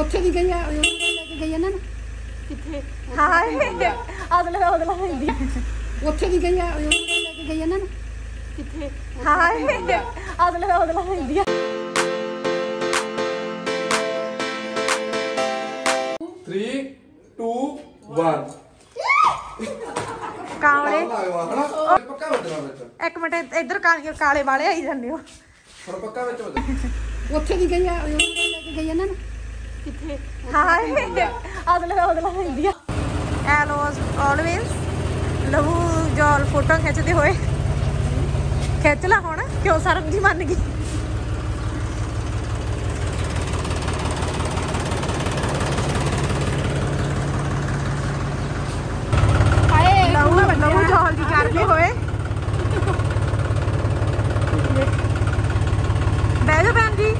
ਉੱਥੇ ਦੀ ਗਈ ਆ ਉਹ ਲੈ ਕੇ ਗਈ ਇਹਨਾਂ ਨੂੰ। ਕਿੱਥੇ? ਹਾਏ ਅਗਲੇ ਅਗਲਾ ਹੁੰਦੀ ਉੱਥੇ ਦੀ ਗਈ ਆ ਉਹ ਲੈ ਕੇ ਗਈ ਇਹਨਾਂ ਨੂੰ। ਕਿੱਥੇ? ਹਾਏ ਅਗਲੇ ਅਗਲਾ ਹੁੰਦੀ 3 2 1 ਕਾਲੇ। ਲੱਗਵਾ ਹਨਾ? ਪੱਕਾ ਵੱਜਣਾ ਵਿੱਚ। ਇੱਕ ਮਿੰਟ ਇੱਧਰ ਕਾਲੇ ਵਾਲੇ ਆਈ ਜਾਂਦੇ ਹੋ। ਹੁਣ ਪੱਕਾ ਵਿੱਚ ਵੱਜਣਾ ਉੱਥੇ ਦੀ ਗਈ ਆ ਉਹ ਲੈ ਕੇ ਗਈ ਇਹਨਾਂ ਨੂੰ। ਕਿੱਥੇ? ਹਾਏ। ਅਗਲੇ ਅਗਲਾ ਹੁੰਦੀ ਆ ਐਲੋਸ ਆਲਵੇਜ਼ ਲਵੂ ਜੋਲ ਫੋਟੋ ਖਿੱਚਦੇ ਹੋਏ। ਖਿੱਚ ਲਾ ਹੁਣ ਕਿਉਂ? ਸਰਬ ਜੀ ਮੰਨ ਗਈ ਹਾਏ ਲਵੂ ਲਵੂ ਜੋਲ ਦੀ ਕਰਦੇ ਹੋਏ ਬਹਿ ਜਾ ਭੈਣ ਜੀ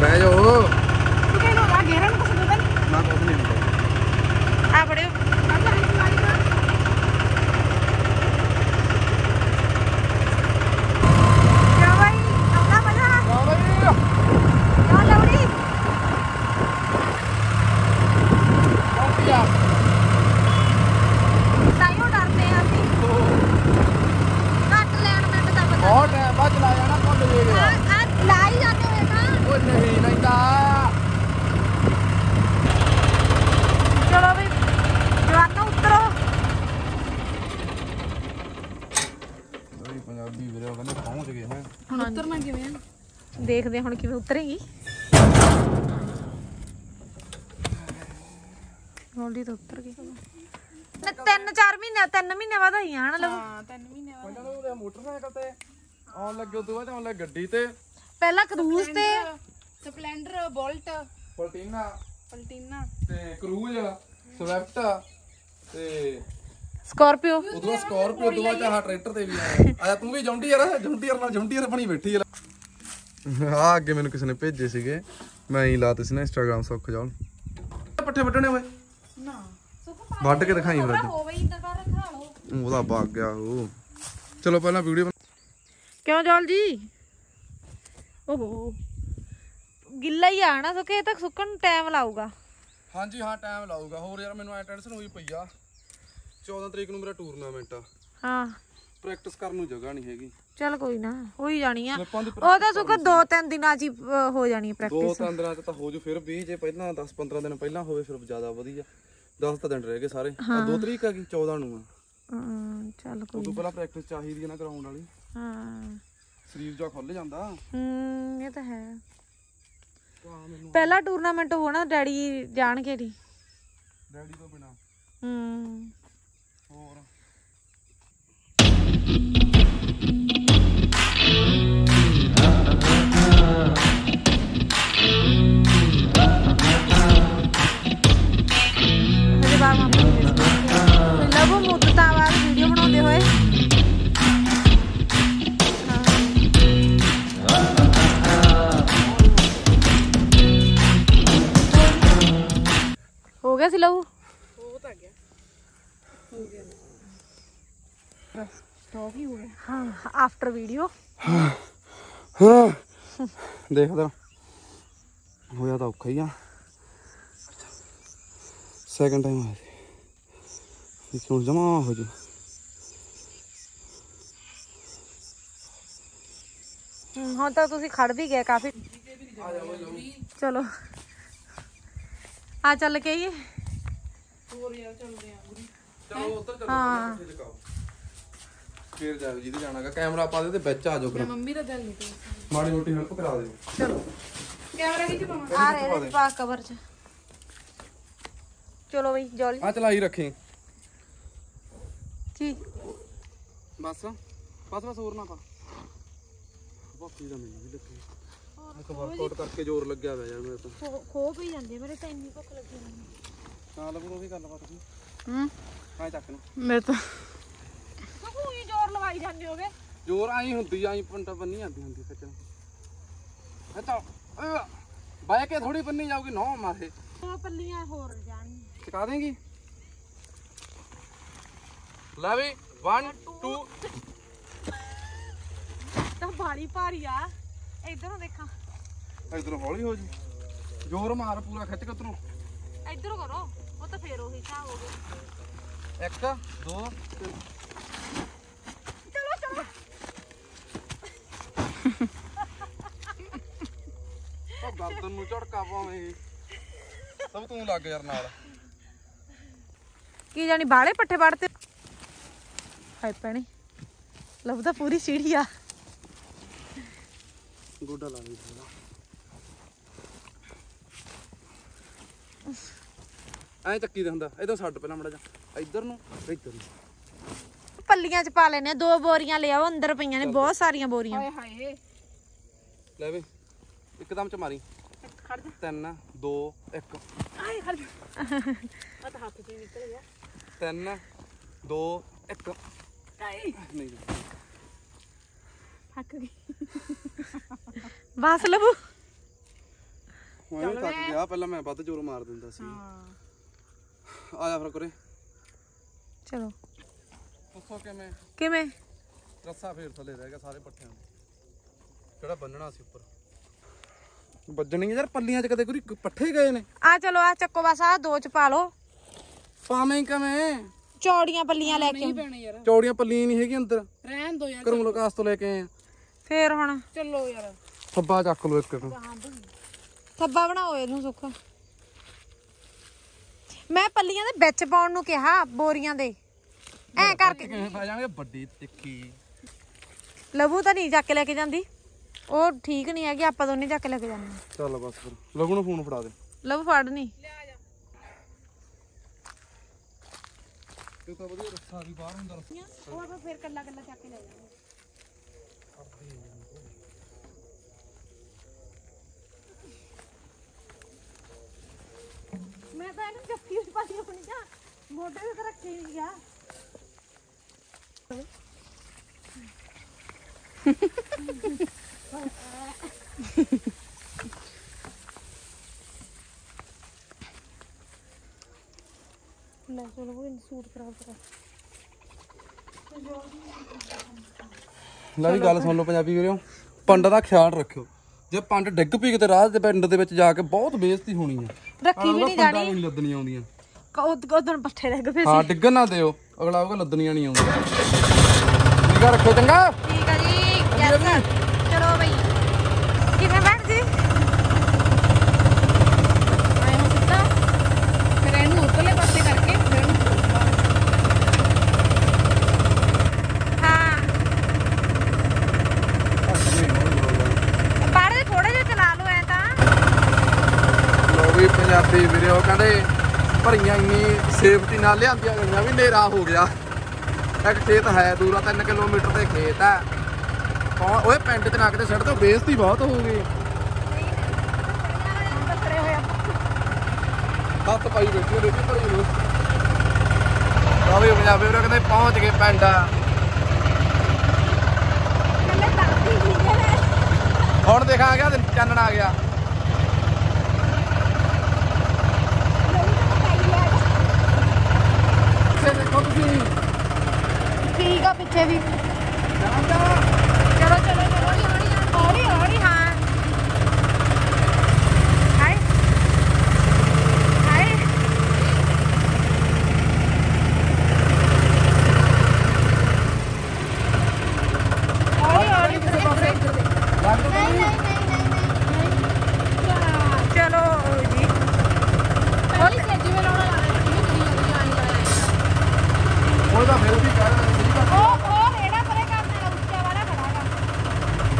ਬਹਿ ਜਾਓ ਤੂੰ ਕਹਿੰਦਾ ਆ ਗੇਰਾਂ ਨੂੰ ਕੁਛ ਦੇ ਦੇ ਨਾ ਕੁਝ ਨਹੀਂ ਹੁੰਦਾ ਆ ਬੜੇ ਕਿਆ ਬਾਈ ਆਉਂਦਾ ਮਜ਼ਾ ਕਿਆ ਲਵੜੀ ਤਾਈਓ ਡਰਦੇ ਆ ਅਸੀਂ ਘੱਟ ਲੈਣ ਮਿੰਟ ਦਾ ਪਤਾ ਬਹੁਤ ਟਾਈਮ ਬਾਅਦ ਚਲਾ ਜਾਣਾ ਭੁੱਲ ਜੇ ਆ ਆ ਲਾਈ ਜਾਂਦੇ ਹੋਏ ਤਾਂ ਉਹ ਨਹੀਂ ਲੈਂਦਾ ਚਲੋ ਵੀ ਜਵਾਨੋ ਉਤਰੋ ਬੜੀ ਪੰਜਾਬੀ ਵੀਰੇ ਉਹ ਕਹਿੰਦੇ ਪਹੁੰਚ ਗਏ ਹੈ। ਹੁਣ ਉਤਰਨਾ ਕਿਵੇਂ ਆ? ਦੇਖਦੇ ਹਾਂ ਹੁਣ ਕਿਵੇਂ ਉਤਰੇਗੀ। ਗੋਲਡੀ ਤਾਂ ਉਤਰ ਗਈ। ਨਾ ਤਿੰਨ ਚਾਰ ਮਹੀਨੇ ਤਿੰਨ ਮਹੀਨੇ ਬਾਅਦ ਆਈ ਹਣ ਲਵ। ਪਹਿਲਾਂ ਤਾਂ ਉਹਦੇ ਮੋਟਰਸਾਈਕਲ ਤੇ ਆਉਣ ਲੱਗੇ ਉਦੋਂ ਬਾਅਦ ਆਉਣ ਲੱਗੇ ਗੱਡੀ ਤੇ। ਪਹਿਲਾਂ ਕਰੂਜ਼ ਤੇ। Splendor Bolt. ਪਲਟੀਨਾ। ਪਲਟੀਨਾ। ਤੇ ਕਰੂਜ਼ ਸਵਿਫਟ ਤੇ ਸਕਾਰਪੀਓ ਉਦੋਂ ਸਕਾਰਪੀਓ ਉਦੋਂ ਬਾਅਦ ਆਹ ਟਰੈਕਟਰ ਤੇ ਵੀ ਆਇਆ। ਆਇਆ ਤੂੰ ਵੀ ਜੌਂਡੀਅਰ ਜੌਂਡੀਅਰ ਨਾਲ ਜੌਂਡੀਅਰ ਬਣੀ ਬੈਠੀ ਆ। ਆ ਅੱਗੇ ਮੈਨੂੰ ਕਿਸੇ ਨੇ ਭੇਜੇ ਸੀਗੇ। ਮੈਂ ਹੀ ਲਾਤੇ ਸੀ ਨਾ ਇੰਸਟਾਗ੍ਰam ਸੁੱਖ ਜਾਉਣ ਪੱਠੇ ਵੱਢਣੇ ਹੋਏ ਨਾ ਵੱਢ ਕੇ ਦਿਖਾਈ ਫਿਰ ਹੋਵੇ ਇੰਦਾ ਕਰ ਰੱਖਾ ਲਓ। ਉਹਦਾ ਭੱਗ ਗਿਆ ਉਹ। ਚਲੋ ਪਹਿਲਾਂ ਵੀਡੀਓ ਕਿਉਂ ਜੋਲ ਜੀ? ਓਹੋ। ਗਿੱਲਾ ਹੀ ਆਣਾ ਸੋ ਕਿ ਇਹ ਤਾਂ ਸੁੱਕਣ ਟਾਈਮ ਲਾਊਗਾ। ਹਾਂਜੀ ਹਾਂ ਟਾਈਮ ਲਾਊਗਾ। ਹੋਰ ਯਾਰ ਮੈਨੂੰ ਐ ਟੈਨਸ਼ਨ ਹੋਈ ਪਈ ਆ। 14 ਤਰੀਕ ਨੂੰ ਮੇਰਾ ਟੂਰਨਾਮੈਂਟ ਆ। ਹਾਂ। ਪ੍ਰੈਕਟਿਸ ਕਰਨ ਨੂੰ ਜਗ੍ਹਾ ਨਹੀਂ ਹੈਗੀ। ਚੱਲ ਕੋਈ ਨਾ ਹੋ ਹੀ ਜਾਣੀ ਆ। ਸਲਿੱਪਾਂ ਦੀ ਉਹ ਤਾਂ ਸੁੱਕ ਦੋ ਤਿੰਨ ਦਿਨਾਂ ਚ ਹੀ ਅਹ, ਹੋ ਜਾਣੀ ਦੋ ਪ੍ਰੈਕਟਿਸ ਤਿੰਨ ਦਿਨਾਂ ਚ ਤਾਂ ਹੋ ਜੂ ਫਿਰ ਵੀ ਜੇ ਪਹਿਲਾਂ 10 15 ਦਿਨ ਪਹਿਲਾਂ ਹੋਵੇ ਫਿਰ ਜ਼ਿਆਦਾ ਵਧੀਆ। 10 ਤਾਂ ਦਿਨ ਰਹਿ ਗਏ ਸਾਰੇ। ਆ 2 ਤਰੀਕ ਆ ਗਈ 14 ਨੂੰ ਆ। ਚੱਲ ਕੋਈ ਉਦੋਂ ਪਹਿਲਾਂ ਪ੍ਰੈਕਟਿਸ ਚਾਹੀਦੀ ਹੈ ਨਾ ਗਰਾਊਂਡ ਵਾਲੀ। ਹਾਂ। ਸਰੀਰ ਜਾ ਖੁੱਲ ਜਾਂਦਾ। ਹੂੰ ਇਹ ਤਾਂ ਹੈ। ਤਾਂ ਮੈਨੂੰ ਪਹਿਲਾ ਟੂਰਨਾਮੈਂਟ ਹੋਣਾ ਡੈਡੀ ਜਾਣਗੇ ਨਹੀਂ ਡੈਡੀ ਤੋਂ ਬਿਨਾ। ਹੂੰ। ਹੋਰ ਹਾਂ ਆਫਟਰ ਵੀਡੀਓ ਹਾਂ ਦੇਖਦਾ ਹੋਇਆ ਤਾਂ ਔਖਾ ਹੀ ਆ ਸੈਕੰਡ ਟਾਈਮ ਆਇਆ ਸੀ ਕਿਉਂ ਜਮਾ ਹੋ ਜੂ ਹੁਣ ਤਾਂ ਤੁਸੀਂ ਖੜ ਵੀ ਗਏ ਕਾਫੀ ਚਲੋ ਆ ਚੱਲ ਕੇ ਆਈਏ ਚਲੋ ਉੱਧਰ ਚਲੋ ਹਾਂ ਫੇਰ ਜਾਓ ਜਿਹਦੇ ਜਾਣਾਗਾ ਕੈਮਰਾ ਪਾ ਦੇ ਤੇ ਵਿੱਚ ਆ ਜਾਓ ਕਰਾ ਮੰਮੀ ਦਾ ਦਿਲ ਨਹੀਂ ਤੇ ਮਾੜੀ ਮੋਟੀ ਹੈਲਪ ਕਰਾ ਦਿਓ। ਚਲੋ। ਕੈਮਰਾ ਵਿੱਚ ਪਾਵਾਂ? ਆ ਰਹੇ ਨੇ ਪਾ ਕਵਰ ਚ। ਚਲੋ ਬਈ ਜੋਲੀ। ਆ ਚਲਾਈ ਰੱਖੀ। ਕੀ ਬਸ। ਬਸ ਬਸ ਹੋਰ ਨਾ ਪਾ। ਬਾਕੀ ਦਾ ਮੈਨੂੰ ਵੀ ਲੱਗੀ। ਇੱਕ ਵਰਕਆਊਟ ਕਰਕੇ ਜ਼ੋਰ ਲੱਗਿਆ ਹੋਇਆ ਯਾਰ ਮੇਰੇ ਤੋਂ। ਖੋ ਪਈ ਜਾਂਦੇ ਮੇਰੇ ਤਾਂ ਇੰਨੀ ਭੁੱਖ ਲੱਗੀ ਹੋਈ ਨਾਲ ਉਹ ਵੀ ਗੱਲਬਾਤ ਤੁਸੀਂ ਹੂੰ। ਆਏ ਚੱਕ ਨੂੰ। ਮੇਰੇ ਤਾਂ ਲਾਈ ਜਾਂਦੇ ਹੋਗੇ? ਜ਼ੋਰ ਆਈ ਹੁੰਦੀ ਆਈ ਪੰਡਾ ਬੰਨੀ ਜਾਂਦੀ ਹੁੰਦੀ ਸੱਚਨ ਇਹ ਤਾਂ ਬਾਇ ਕੇ ਥੋੜੀ ਬੰਨੀ ਜਾਊਗੀ ਨੌ ਮਾਰੇ। ਉਹ ਪੱਲੀਆਂ ਹੋਰ ਜਾਣੀ। ਚਕਾ ਦੇਂਗੀ? ਲੈ ਵੀ 1 2 ਤਾਂ ਬਾਲੀ ਭਾਰੀ ਆ। ਇਧਰੋਂ ਦੇਖਾਂ। ਇਧਰੋਂ ਹੌਲੀ ਹੋ ਜੀ। ਜ਼ੋਰ ਮਾਰ ਪੂਰਾ ਖਿੱਚ ਕੇ ਉਧਰੋਂ। ਇਧਰੋਂ ਕਰੋ। ਉਹ ਤਾਂ ਫੇਰ ਉਹੀ ਹਿਸਾਬ ਹੋ ਗਿਆ। 1 2 3 ਉਹ ਗਰਦਨ ਨੂੰ ਝੜਕਾ ਪਾਵੇਂ ਸਭ ਤੂੰ ਲੱਗ ਯਾਰ ਨਾਲ। ਕੀ ਜਾਣੀ ਬਾਲੇ ਪੱਠੇ ਵੜਤੇ ਹਾਏ ਪੈਣੀ ਲੱਭਦਾ ਪੂਰੀ ਸੀੜੀ ਆ। ਗੋਡਾ ਲਾ ਦੇ ਐ ਚੱਕੀ ਦਾ ਹੁੰਦਾ ਇਧਰ ਛੱਡ ਪਹਿਲਾਂ ਮੜਾ ਜਾ ਇੱਧਰ ਨੂੰ ਇੱਧਰ ਨੂੰ। ਪੱਲੀਆਂ ਚ ਪਾ ਲੈਨੇ ਦੋ ਬੋਰੀਆਂ ਲਿਆਓ ਅੰਦਰ ਪਈਆਂ ਨੇ ਬਹੁਤ ਸਾਰੀਆਂ ਬੋਰੀਆਂ। ਹਾਏ ਹਾਏ। ਲੈ ਵੇ ਇੱਕਦਮ ਚ ਮਾਰੀ। ਖੜ ਜਾ ਤਿੰਨ ਦੋ ਇੱਕ। ਆਏ ਖੜ ਜਾ ਆ ਤਾਂ ਹੱਥ ਚੋਂ ਨਿਕਲ ਗਿਆ। ਤਿੰਨ ਦੋ ਇੱਕ। ਆਏ। ਨਹੀਂ। ਥੱਕ ਗਈ। ਬਸ ਲਬੂ ਮੈਂ ਵੀ ਥੱਕ ਗਿਆ। ਪਹਿਲਾਂ ਮੈਂ ਵੱਧ ਜ਼ੋਰ ਮਾਰ ਦਿੰਦਾ ਸੀ। ਆ ਜਾ ਫਿਰ ਕਰੇ ਚਲੋ। ਦੱਸੋ ਕਿਵੇਂ? ਕਿਵੇਂ? ਰੱਸਾ ਫੇਰ ਥੱਲੇ ਰਹਿ ਗਿਆ ਸਾਰੇ ਪੱਠਿਆਂ ਨੂੰ। ਜਿਹੜਾ ਬੰਨਣਾ ਸੀ ਉੱਪਰ। ਵੱਜਣੀ ਯਾਰ ਪੱਲੀਆਂ 'ਚ ਕਦੇ ਕੋਈ ਪੱਠੇ ਗਏ ਨੇ। ਆ ਚਲੋ ਆ ਚੱਕੋ ਬਸ ਆ ਦੋ ਚ ਪਾ ਲਓ। ਪਾਵੇਂ ਕਿਵੇਂ? ਚੌੜੀਆਂ ਪੱਲੀਆਂ ਲੈ ਕੇ। ਪੈਣੇ ਯਾਰ। ਚੌੜੀਆਂ ਪੱਲੀਆਂ ਨਹੀਂ ਹੈਗੀਆਂ ਅੰਦਰ। ਰਹਿਣ ਦੋ ਯਾਰ ਘਰੋਂ ਲਕਾਸ ਤੋਂ ਲੈ ਕੇ ਆਏ ਆ। ਫੇਰ ਹੁਣ ਚੱਲੋ ਯਾਰ। ਥੱਬਾ ਚੱਕ ਲੋ ਇੱਕ ਇੱਕ ਥੱਬਾ ਬਣਾਓ ਇਹਨੂੰ ਸੁੱਖ। ਮੈਂ ਪੱਲੀਆਂ ਦੇ ਵਿੱਚ ਪਾਉਣ ਨੂੰ ਕਿਹਾ ਬੋਰੀਆਂ ਦੇ। ਐ ਕਰਕੇ। ਕਿਵੇਂ ਪੈ ਜਾਣਗੇ? ਵੱਡੀ ਤਿੱਖੀ। ਲਬੂ ਤਾਂ ਨਹੀਂ ਚੱਕ ਕੇ ਲੈ ਕੇ ਜਾਂਦੀ। ਉਹ ਠੀਕ ਨਹੀਂ ਹੈਗੀ ਆਪਾਂ ਦੋਨੇ ਚੱਕ ਕੇ ਲੈ ਕੇ ਜਾਂਦੇ ਹਾਂ। ਚੱਲ ਬਸ ਫਿਰ। ਲਗੂ ਨੂੰ ਫੋਨ ਫੜਾ ਦੇ। ਲਬੂ ਫੜ ਨਹੀਂ ਤਾਂ ਵਧੀਆ ਰੱਸਾ ਵੀ ਬਾਹਰ ਹੁੰਦਾ। ਰੱਸਾ ਉਹ ਆਪਾਂ ਫੇਰ ਕੱਲਾ ਕੱਲਾ ਚੱਕ ਕੇ ਲੈ ਜਾਵਾਂਗੇ ਮੈਂ ਤਾਂ ਇਹਨੂੰ ਜੱਫੀ ਵਿੱਚ ਪਾਈ ਹੋਣੀ ਜਾਂ ਮੋਢੇ ਤੇ ਤਾਂ ਰੱਖੀ ਨਹੀਂ ਆ। ਉਹ ਸੂਟ ਖਰਾਬ ਕਰਾ। ਵੀ ਗੱਲ ਸੁਣ ਲਓ ਪੰਜਾਬੀ ਵੀਰੋ। ਪੰਡ ਦਾ ਖਿਆਲ ਰੱਖਿਓ। ਜੇ ਪੰਡ ਡਿੱਗ ਪਈ ਕਿਤੇ ਰਾਹ ਦੇ ਪਿੰਡ ਦੇ ਵਿੱਚ ਜਾ ਕੇ ਬਹੁਤ ਬੇਇੱਜ਼ਤੀ ਹੋਣੀ ਹੈ ਰੱਖੀ ਵੀ ਨਹੀਂ ਜਾਣੀ। ਨਹੀਂ ਲੱਦਣੀਆਂ ਆਉਂਦੀਆਂ ਉਦੋਂ ਪੱਠੇ ਰਹਿ ਗਏ ਹਾਂ ਡਿੱਗਣ ਨਾ ਦਿਓ। ਅਗਲਾ ਆਊਗਾ ਲੱਦਣੀਆਂ ਨਹੀਂ ਆਉਂਦੀਆਂ। ਨਿਗਾ ਰੱਖਿਓ ਚੰਗਾ। ਠੀਕ ਆ ਜੀ। ਯੈਸ ਚਲੋ ਬਈ ਕਿਵੇਂ ਬੈਠ ਜੀ ਆਏ ਹੋ ਸਿੱਧਾ ਫਿਰ ਇਹਨੂੰ ਉਧਰਲੇ ਪਾਸੇ ਕਰਕੇ ਫਿਰ ਇਹਨੂੰ ਹਾਂ ਬਾੜੇ ਥੋੜੇ ਜਿਹਾ ਚਲਾ ਲਓ ਐ ਤਾਂ ਲੋ ਵੀ ਪੰਜਾਬੀ ਵੀਰੋ ਕਹਿੰਦੇ ਭਰੀਆਂ ਇੰਨੀ ਸੇਫਟੀ ਨਾਲ ਲਿਆਂਦੀਆਂ ਗਈਆਂ ਵੀ ਨੇਰਾ ਹੋ ਗਿਆ। ਇੱਕ ਖੇਤ ਹੈ ਦੂਰਾ 3 ਕਿਲੋਮੀਟਰ ਤੇ ਖੇਤ ਹੈ। ਕੌਣ? ਓਏ, ਪਿੰਡ 'ਚ ਨਾ ਕਿਤੇ ਸੜਕ ਤੋਂ ਬੇਇੱਜ਼ਤੀ ਬਹੁਤ ਹੋ ਗਈ। ਹੱਥ ਪਾਈ ਬੈਠੀ ਰੇਡੀ ਭਰੀ ਨੂੰ। ਲਓ ਵੀ ਪੰਜਾਬੀ ਵੀਰੇ ਕਹਿੰਦੇ ਪਹੁੰਚ ਗਏ ਪਿੰਡ। ਹੁਣ ਦੇਖਾਂ ਆ ਗਿਆ ਚਾਨਣ ਆ ਗਿਆ ਪਿੱਛੇ ਦੇਖੋ ਤੁਸੀਂ ਠੀਕ ਆ ਪਿੱਛੇ ਵੀ। ਚਲੋ ਚਲੋ ਹੌਲੀ ਹੌਲੀ ਹੌਲੀ ਹੌਲੀ ਹਾਂ ਹਾਏ ਹਾਏ ਹੌਲੀ ਹੌਲੀ ਨਹੀਂ ਨਹੀਂ ਨਹੀਂ ਨਹੀਂ ਚਲੋ ਜੀ ਹੌਲੀ ਸੇ ਜਿਵੇਂ ਲਾਉਣਾ ਲਾਣਾ ਜਿਵੇਂ ਕਰੀ ਜਾਂਦੀ ਆਈ ਲਾਇਆ ਉਹਦਾ ਫਿਰ ਵੀ ਕਹਿ ਰਿਹਾ ਸਹੀ ਗੱਲ ਉਹ ਉਹ ਰੇੜਾ ਪਰੇ ਕਰਨੇ ਦਾ ਉੱਚਾ ਵਾਲਾ ਖੜਾਗਾ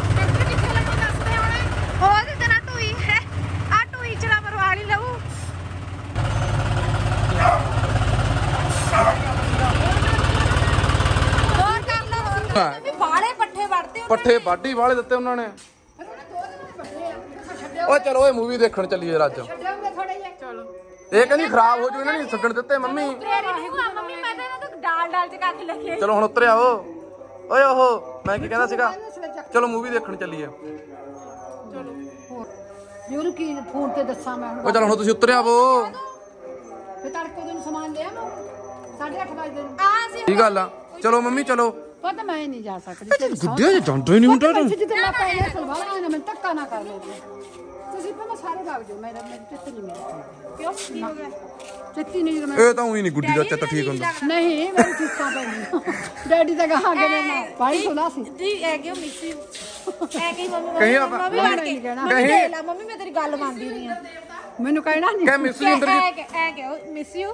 ਟਰੈਕਟਰ ਕਿੱਥੇ ਲੱਗਾ ਦੱਸਦੇ ਹੋਣੇ ਹੋਰ ਤੇ ਤੇਰਾ ਟੂਈ ਹੈ ਆ ਟੂਈ ਚਲਾ ਮਰਵਾ ਲਈ ਲਊ ਹੋਰ ਕਰ ਲਓ ਹੋਰ ਕਰ ਲਓ। ਵੀ ਬਾਲੇ ਪੱਠੇ ਬਾਡੀ ਵਾਲੇ ਦਿੱਤੇ ਉਹਨਾਂ ਨੇ। ਓ ਚਲੋ ਇਹ ਮੂਵੀ ਦੇਖਣ ਚੱਲੀਏ ਅੱਜ। ਇਹ ਕਹਿੰਦੀ ਖਰਾਬ ਹੋ ਜੂ ਇਹਨਾਂ ਨੇ ਛੱਡਣ ਦਿੱਤੇ ਮੰਮੀ। ਮੈਂ ਤਾਂ ਇਹਨਾਂ ਤੋਂ ਡਾਲ ਡਾਲ ਚ ਕੱਟ ਲੱਗੇ ਚਲੋ ਹੁਣ ਉਤਰ ਆਓ ਓਏ ਓਹੋ ਮੈਂ ਕੀ ਕਹਿੰਦਾ ਸੀਗਾ? ਚਲੋ ਮੂਵੀ ਦੇਖਣ ਚੱਲੀਏ। ਵੀ ਉਹਨੂੰ ਕੀ ਫੋਨ ਤੇ ਦੱਸਾਂ ਮੈਂ ਹੁਣ? ਓ ਚਲੋ ਹੁਣ ਤੁਸੀਂ ਉਤਰ ਆਵੋ ਫੇ ਤੜਕੇ ਉਹਨੂੰ ਸਮਾਨ ਲਿਆ ਮੈਂ 8:30 ਵਜੇ ਨੂੰ ਆ ਸੀ ਕੀ ਗੱਲ ਆ? ਚਲੋ ਮੰਮੀ ਚਲੋ। ਪਤਾ ਮੈਂ ਨਹੀਂ ਜਾ ਸਕਦੀ ਸਹੁੰ- ਗੁੱਡਿਆ ਜੇ ਜਾਂਦਾ ਹੀ ਨਹੀਂ ਹੁੰਦਾ ਇੱਥੇ ਜਿੱਤੇ ਮੈਂ ਪਹਿਲੇ ਸਲਵਾਰਾਂ ਨੇ ਮੈਂ ਧੱਕਾ ਨਾ ਕਰ ਲਓ ਤੁਸੀਂ ਭਾਵੇਂ ਸਾਰੇ ਭਾਗ ਜਾਓ ਮੇਰਾ ਮੇਰੇ ਚਿੱਤ ਨਹੀਂ ਮੇਰਾ ਕਿਉਂ? ਕੀ ਹੋ ਗਿਆ? ਚਿੱਤੀ ਨਹੀਂ ਮੈਂ ਇਹ ਤਾਂ ਉਹੀ ਨਹੀਂ ਗੁੱਡੀ ਦਾ ਚਿੱਤ ਠੀਕ ਹੁੰਦਾ। ਨਹੀਂ ਮੇਰੀ ਚਿੱਤਾਂ ਪੈਂਦੀ ਡੈਡੀ ਤਾਂ ਕਹਾ ਕੇ ਨਾ ਪਾਈ ਸੁਣਾ ਸੀ। ਜੀ ਐ ਕਿਉਂ ਮਿਸ ਯੂ ਐ ਕਹੀ ਮੰਮੀ ਕਹੀਂ ਆਪਾਂ- ਮੰਮੀ ਬਣ ਕੇ ਕਹਿਣਾ। ਕਹੀਂ ਲਾ ਮੰਮੀ ਮੈਂ ਤੇਰੀ ਗੱਲ ਮੰਨਦੀ ਨਹੀਂ ਮੈਨੂੰ ਕਹਿਣਾ ਨਹੀਂ। ਕਹਿ ਮਿਸ ਇੰਦਰ ਜੀ। ਐ ਕਿਉਂ? ਮਿਸ ਯੂ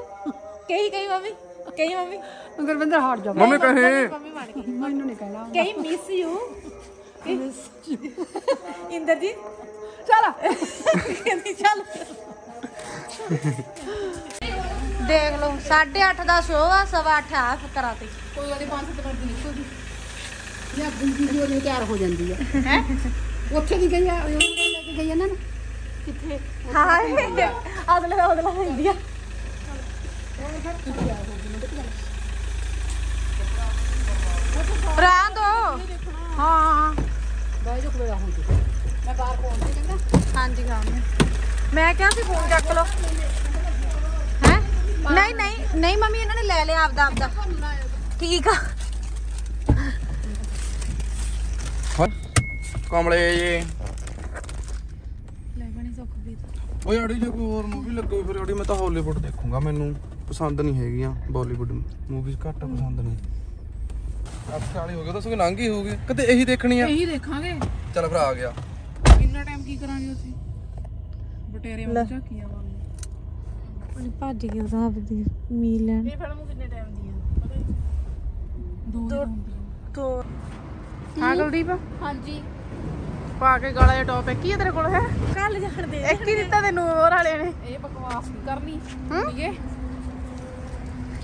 ਕਹੀ ਕਹੀ ਮੰਮੀ। ਕਹੀ ਮੰਮੀ? ਗੁਰਵਿੰਦਰ ਹਟ ਜਾ। ਮੰਮੀ ਕਹੇ ਮੰਮੀ ਬਣ ਕੇ ਮੈਨੂੰ ਨਹੀਂ ਕਹਿਣਾ। ਕਹੀ ਮਿਸ ਯੂ ਇੰਦਰ ਜੀ ਚਲ। ਕਹਿੰਦੀ ਚੱਲ। ਦੇਖ ਲਓ 8:30 ਦਾ ਸ਼ੋਅ ਆ ਸਵਾ 8 ਆ ਕਰਾਤੀ ਕੋਈ ਉਹਦੇ 5-7 ਮਿੰਟ ਦੀ ਨਿਕਲਦੀ। ਯਾ ਗੁੰਦੀ ਦੀ ਉਹਦੀ ਤਿਆਰ ਹੋ ਜਾਂਦੀ ਹੈ ਹੈ? ਉੱਥੇ ਦੀ ਗਈ ਆ ਉਹ ਲੈ ਕੇ ਗਈ ਆ ਨਾ। ਕਿੱਥੇ? ਹਾਏ ਅਗਲੇ ਅਗਲਾ ਹੁੰਦੀ ਆ ਰਹਿਣ ਦੋ ਹਾਂ। ਬਾਈ ਜੋ ਕੋਲ ਹੁੰਦੀ। ਮੈਂ ਬਾਹਰ ਪਹੁੰਚ ਕੇ ਕਹਿੰਦਾ ਹਾਂਜੀ ਹਾਂ। ਮੈਂ ਕਿਹਾ ਸੀ ਫੋਨ ਚੱਕ ਲਓ। ਹੈ? ਨਹੀਂ ਨਹੀਂ ਨਹੀਂ ਮੰਮੀ ਇਹਨਾਂ ਨੇ ਲੈ ਲਿਆ ਆਪਦਾ ਆਪਦਾ। ਠੀਕ ਆ। ਕਮਲੇ ਜੀ। ਲੈ ਬਣੀ ਸੁੱਖ ਵੀ ਓਏ ਅੜੀ ਜੇ ਕੋਈ ਹੋਰ ਮੂਵੀ ਲੱਗੇ ਫਿਰ ਅੜੀ ਮੈਂ ਤਾਂ ਹਾਲੀਵੁੱਡ ਦੇਖੂੰਗਾ ਮੈਨੂੰ। ਪਸੰਦ ਨਹੀਂ ਹੈਗੀਆਂ ਬਾਲੀਵੁੱਡ ਮੂਵੀਜ਼ ਘੱਟ ਪਸੰਦ ਨੇ। ਅੱਛਾ ਵਾਲੀ ਹੋ ਗਿਆ ਤਾਂ ਸੋ ਨੰਗ ਹੀ ਹੋ ਗਏ ਕਦੇ ਇਹੀ ਦੇਖਣੀ ਆ। ਇਹੀ ਦੇਖਾਂਗੇ। ਚੱਲ ਫਿਰ ਆ ਗਿਆ। ਇੰਨਾ ਟਾਈਮ ਕੀ ਕਰਾਂਗੇ ਅਸੀਂ ਬਟੇਰੇ ਵਾਂਗ ਝਾਕੀਆਂ ਵਾਂਗ। ਭੱਜ ਗਈ ਉਹਦਾ ਆਪਦੀ ਮੀਲ ਲੈਣ। ਇਹ ਫਿਲਮ ਕਿੰਨੇ ਟਾਈਮ ਦੀ ਆ? ਦੋ ਤੋਂ ਹਾਂ ਕੁਲਦੀਪ ਹਾਂਜੀ। ਪਾ ਕੇ ਗਾਲਾ ਜਿਹਾ ਟੌਪ ਇੱਕ ਹੀ ਆ ਤੇਰੇ ਕੋਲ ਹੈ? ਕੱਲ ਜਾਣਦੇ ਇੱਕ ਹੀ ਦਿੱਤਾ ਤੈਨੂੰ ਹੋਰ ਵਾਲੇ ਨੇ। ਇਹ ਬਕਵਾਸ ਨਹੀਂ ਕਰਨੀ। ਠੀਕ ਹੈ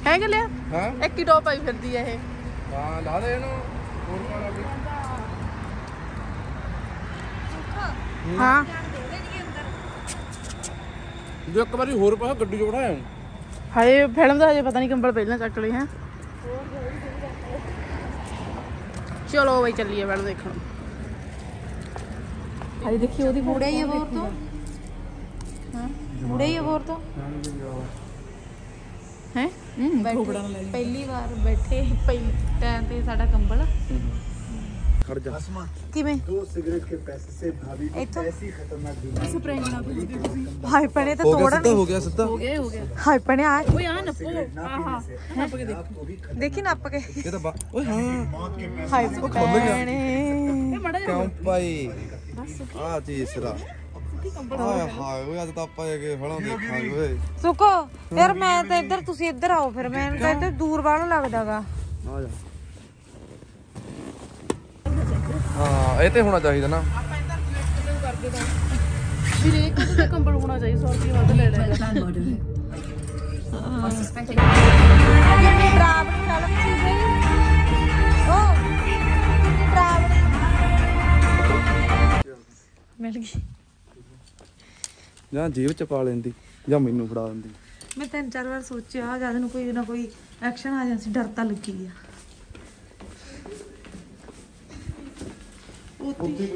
ਹੈ ਕਿ ਲਿਆ? ਹਾਂ? ਇੱਕ ਹੀ ਟੌਪ ਆਈ ਫਿਰਦੀ ਆ ਇਹ। ਹਾਂ ਲਾ ਦੇ ਇਹਨੂੰ। ਹੋਰ ਪਾ ਲਾ ਦੇ ਹਾਂ। ਜੇ ਇੱਕ ਵਾਰੀ ਹੋਰ ਪਾ ਗੱਡੀ ਚ ਬਿਠਾਇਆ ਹਾਏ ਫਿਲਮ ਦਾ ਹਜੇ ਪਤਾ ਨਹੀਂ ਕੰਬਲ ਪਹਿਲਾਂ ਚੱਕ ਲਈ ਹੈ। ਚਲੋ ਬਈ ਚੱਲੀਏ ਫਿਲਮ ਦੇਖਣ। ਹਜੇ ਦੇਖੀ ਉਹਦੀ ਮੁੜਿਆ ਹੀ ਅਬੋਰ ਤੋਂ। ਹਾਂ। ਮੁੜਿਆ ਹੀ ਅਬੋਰ ਤੋਂ। ਹੈ? ਬੈਠੇ ਪਹਿਲੀ ਵਾਰ ਬੈਠੇ ਪਹਿਲੀ ਟਾਈਮ ਤੇ ਸਾਡਾ ਕੰਬਲ ਖੜ ਜਾ ਕਿਵੇਂ ਦੋ ਸਿਗਰਟ ਕੇ ਪੈਸੇ ਸੇ ਭਾਬੀ ਕੋ ਐਸੀ ਖਤਰਨਾਕ ਬਿਮਾਰੀ ਸਪਰੇ ਨਾ ਕੁਝ ਦੇ ਤੁਸੀਂ ਹਾਏ ਪਣੇ ਤਾਂ ਤੋੜਨ ਹੋ ਗਿਆ ਸਿੱਧਾ ਹੋ ਗਿਆ ਹੋ ਗਿਆ ਹਾਏ ਪਣੇ ਆ ਓਏ ਆ ਨੱਪੋ ਆਹਾ ਨੱਪ ਕੇ ਦੇਖ ਦੇਖੀ ਨੱਪ ਕੇ ਇਹ ਤਾਂ ਓਏ ਹਾਂ ਹਾਏ ਪਣੇ ਇਹ ਮੜਾ ਜਾ ਕੰਮ ਭਾਈ ਆ ਚੀਜ਼ ਸਰਾ ਹਾਏ ਹਾਏ ਓਏ ਅੱਜ ਤਾਂ ਆਪਾਂ ਇਹ ਫਲਾਂ ਦੇਖਾਂਗੇ ਓਏ। ਸੁਕੋ ਯਾਰ ਮੈਂ ਤਾਂ ਇੱਧਰ ਤੁਸੀਂ ਇੱਧਰ ਆਓ ਫਿਰ ਮੈਨੂੰ ਤਾਂ ਇੱਧਰ ਦੂਰ ਵਾਲਾ ਲੱਗਦਾਗਾ। ਆ ਜਾ। ਹਾਂ ਇਹ ਤੇ ਹੋਣਾ ਚਾਹੀਦਾ ਨਾ। ਫਿਰ ਇਹ ਕਿਹਦਾ ਕੰਬਲ ਹੋਣਾ ਚਾਹੀਦਾ 100 ਰੁਪਏ ਵੱਧ ਲੈ ਲੈਗਾ ਕਿੰਨੀ ਜਾਂ ਜੇਬ ਚ ਪਾ ਲੈਂਦੀ ਜਾਂ ਮੈਨੂੰ ਫੜਾ ਦਿੰਦੀ। ਮੈਂ ਤਿੰਨ ਚਾਰ ਵਾਰ ਸੋਚਿਆ ਜਦ ਨੂੰ ਕੋਈ ਨਾ ਕੋਈ ਐਕਸ਼ਨ ਆ ਜਾਂਦਾ ਸੀ ਡਰ ਤਾਂ ਲੱਗੀ ਗਿਆ ਉੱਥੇ